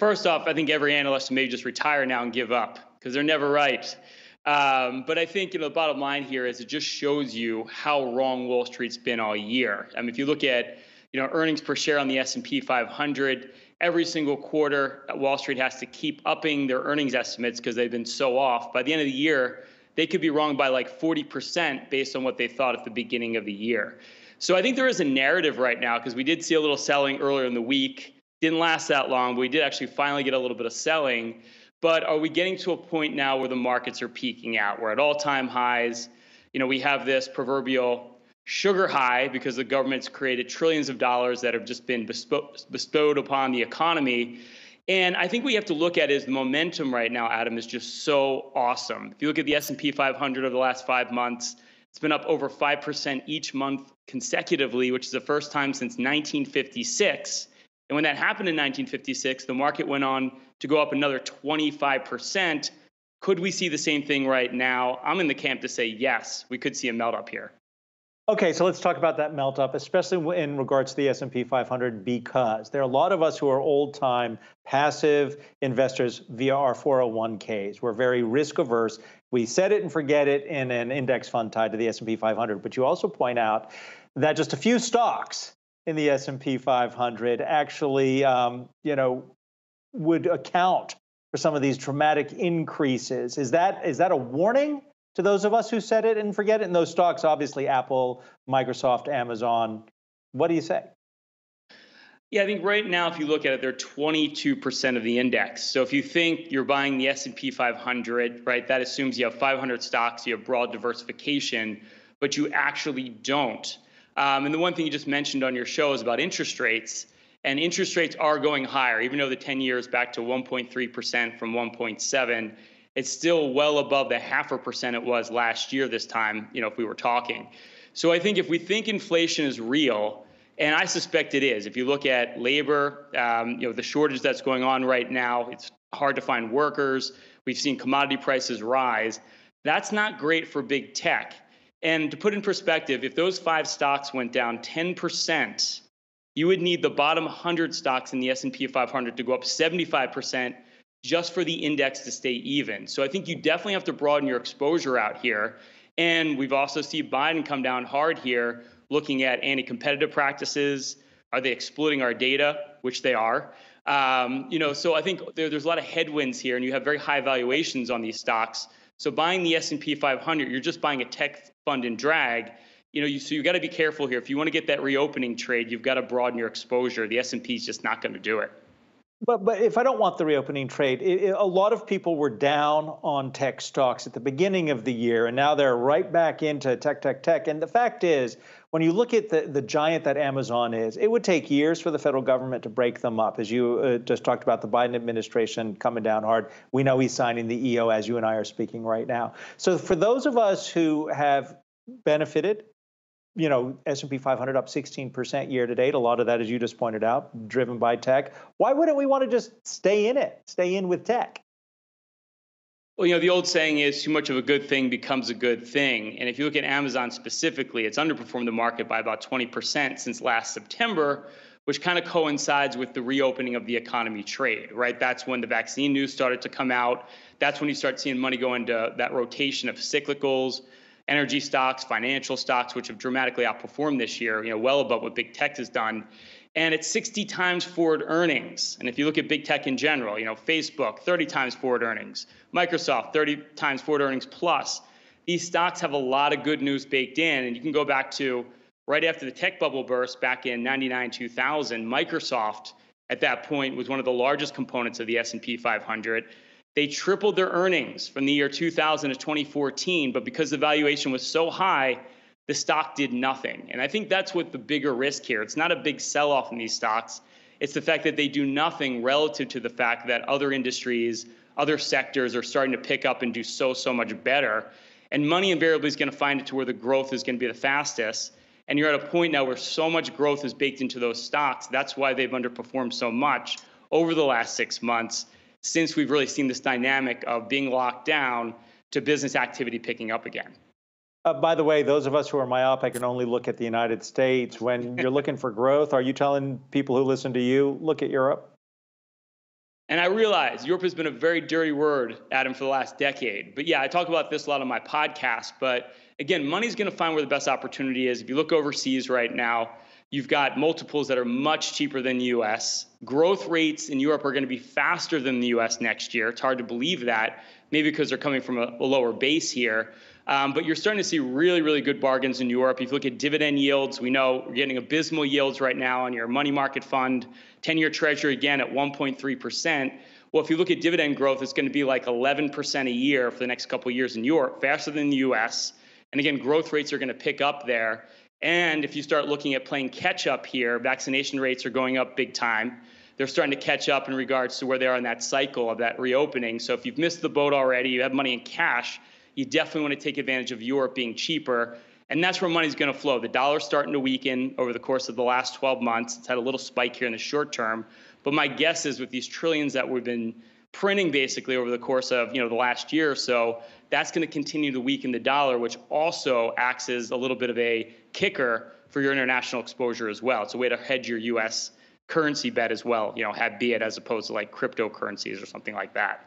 First off, I think every analyst may just retire now and give up because they're never right. Um, but I think you know the bottom line here is it just shows you how wrong Wall Street's been all year. I mean, if you look at you know earnings per share on the S&P 500, every single quarter Wall Street has to keep upping their earnings estimates because they've been so off. By the end of the year, they could be wrong by like 40% based on what they thought at the beginning of the year. So I think there is a narrative right now because we did see a little selling earlier in the week. Didn't last that long, but we did actually finally get a little bit of selling. But are we getting to a point now where the markets are peaking out? We're at all time highs. You know, we have this proverbial sugar high because the government's created trillions of dollars that have just been bestowed upon the economy. And I think we have to look at is the momentum right now, Adam, is just so awesome. If you look at the S&P 500 over the last five months, it's been up over 5% each month consecutively, which is the first time since 1956. And when that happened in 1956, the market went on to go up another 25%. Could we see the same thing right now? I'm in the camp to say yes, we could see a melt up here. Okay, so let's talk about that melt up, especially in regards to the S&P 500, because there are a lot of us who are old-time passive investors via our 401ks. We're very risk averse. We set it and forget it in an index fund tied to the S&P 500. But you also point out that just a few stocks in the S&P 500 actually, um, you know, would account for some of these dramatic increases. Is that is that a warning to those of us who said it and forget it? And those stocks, obviously, Apple, Microsoft, Amazon. What do you say? Yeah, I think right now, if you look at it, they're 22% of the index. So if you think you're buying the S&P 500, right, that assumes you have 500 stocks, you have broad diversification, but you actually don't. Um, and the one thing you just mentioned on your show is about interest rates. And interest rates are going higher, even though the 10 years back to 1.3% from 1.7 it's still well above the half a percent it was last year this time, you know, if we were talking. So I think if we think inflation is real, and I suspect it is, if you look at labor, um, you know, the shortage that's going on right now, it's hard to find workers. We've seen commodity prices rise. That's not great for big tech. And to put in perspective, if those five stocks went down 10%, you would need the bottom 100 stocks in the S&P 500 to go up 75% just for the index to stay even. So I think you definitely have to broaden your exposure out here. And we've also seen Biden come down hard here, looking at anti-competitive practices. Are they exploiting our data? Which they are. Um, you know, so I think there, there's a lot of headwinds here, and you have very high valuations on these stocks. So buying the S&P 500, you're just buying a tech fund in drag. You know, you, so you've got to be careful here. If you want to get that reopening trade, you've got to broaden your exposure. The S&P is just not going to do it. But but if I don't want the reopening trade, it, it, a lot of people were down on tech stocks at the beginning of the year, and now they're right back into tech, tech, tech. And the fact is, when you look at the, the giant that Amazon is, it would take years for the federal government to break them up. As you uh, just talked about, the Biden administration coming down hard. We know he's signing the EO as you and I are speaking right now. So for those of us who have benefited you know, S&P 500 up 16% year to date. A lot of that, as you just pointed out, driven by tech. Why wouldn't we want to just stay in it, stay in with tech? Well, you know, the old saying is too much of a good thing becomes a good thing. And if you look at Amazon specifically, it's underperformed the market by about 20% since last September, which kind of coincides with the reopening of the economy trade, right? That's when the vaccine news started to come out. That's when you start seeing money go into that rotation of cyclicals energy stocks, financial stocks, which have dramatically outperformed this year, you know, well above what big tech has done. And it's 60 times forward earnings. And if you look at big tech in general, you know, Facebook, 30 times forward earnings, Microsoft, 30 times forward earnings plus. These stocks have a lot of good news baked in. And you can go back to right after the tech bubble burst back in 99, 2000, Microsoft at that point was one of the largest components of the S&P 500. They tripled their earnings from the year 2000 to 2014, but because the valuation was so high, the stock did nothing. And I think that's what the bigger risk here. It's not a big sell off in these stocks. It's the fact that they do nothing relative to the fact that other industries, other sectors are starting to pick up and do so, so much better. And money invariably is going to find it to where the growth is going to be the fastest. And you're at a point now where so much growth is baked into those stocks. That's why they've underperformed so much over the last six months since we've really seen this dynamic of being locked down to business activity picking up again. Uh, by the way, those of us who are myopic and only look at the United States, when you're looking for growth, are you telling people who listen to you, look at Europe? And I realize Europe has been a very dirty word, Adam, for the last decade. But yeah, I talk about this a lot on my podcast. But again, money's going to find where the best opportunity is. If you look overseas right now, you've got multiples that are much cheaper than the US. Growth rates in Europe are going to be faster than the US next year. It's hard to believe that, maybe because they're coming from a, a lower base here. Um, but you're starting to see really, really good bargains in Europe. If you look at dividend yields, we know we're getting abysmal yields right now on your money market fund, 10 year treasury again at 1.3%. Well, if you look at dividend growth, it's going to be like 11% a year for the next couple years in Europe, faster than the US. And again, growth rates are going to pick up there. And if you start looking at playing catch up here, vaccination rates are going up big time. They're starting to catch up in regards to where they are in that cycle of that reopening. So if you've missed the boat already, you have money in cash, you definitely want to take advantage of Europe being cheaper. And that's where money's going to flow. The dollar's starting to weaken over the course of the last 12 months. It's had a little spike here in the short term. But my guess is with these trillions that we've been printing basically over the course of you know the last year or so, that's going to continue to weaken the dollar, which also acts as a little bit of a kicker for your international exposure as well. It's a way to hedge your U.S. currency bet as well. You know, have be it as opposed to like cryptocurrencies or something like that.